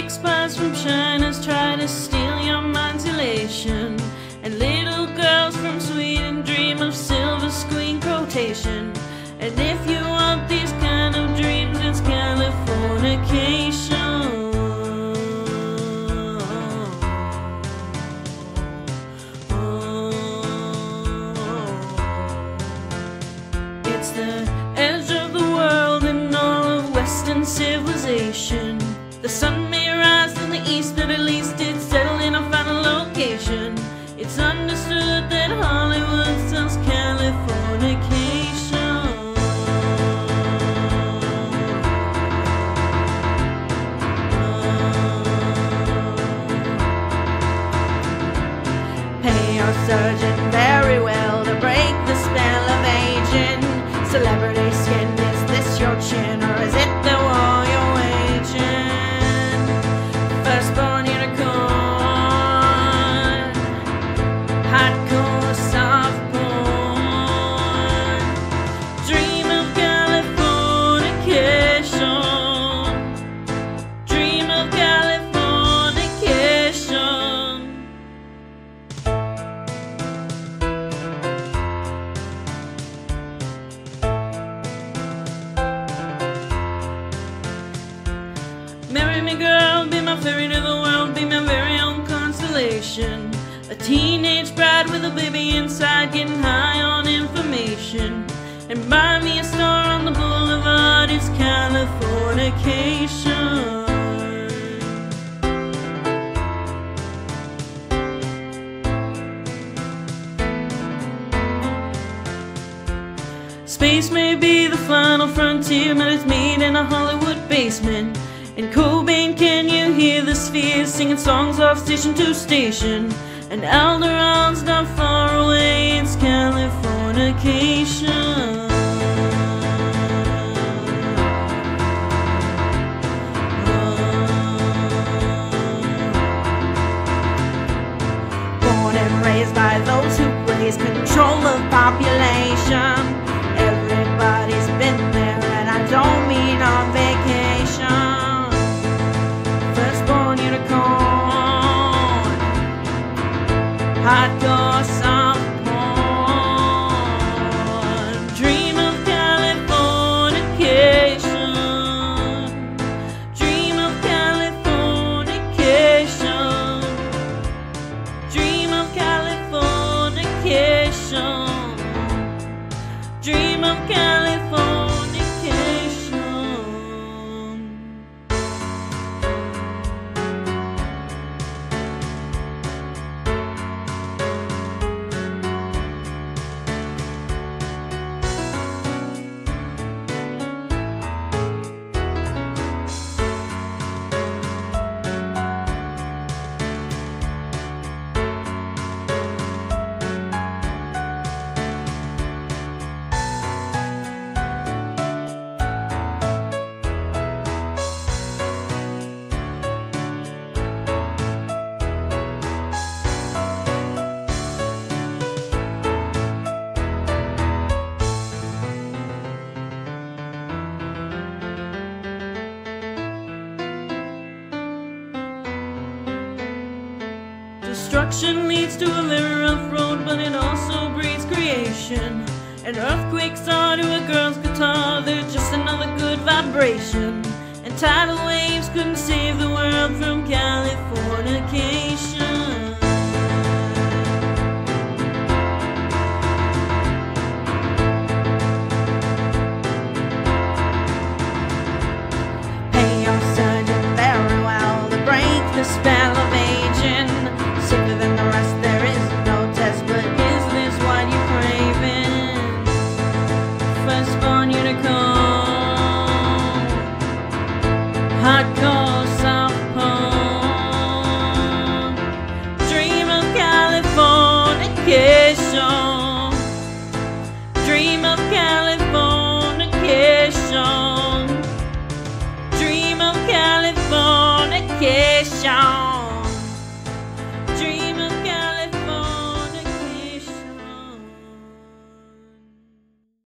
Big spies from China's try to steal your mind's elation. And little girls from Sweden dream of silver screen quotation. And if you want these kind of dreams, it's Californication. It's the edge of the world and all of Western civilization. The sun Surgeon very well to break the spell of aging. Celebrity skin, is this your chin Marry me, girl, be my fairy to the world, be my very own constellation. A teenage bride with a baby inside, getting high on information. And buy me a star on the boulevard, it's Californication. Space may be the final frontier, but it's made in a Hollywood basement. And Cobain, can you hear the sphere singing songs off station to station? And Alderaan's not far away, it's Californication. Born and raised by those who raise control of population. Hardcore Destruction leads to a very rough road, but it also breeds creation. And earthquakes are to a girl's guitar, they're just another good vibration. And tidal waves couldn't save the world from Californication. Pay to break the spell Firstborn unicorn,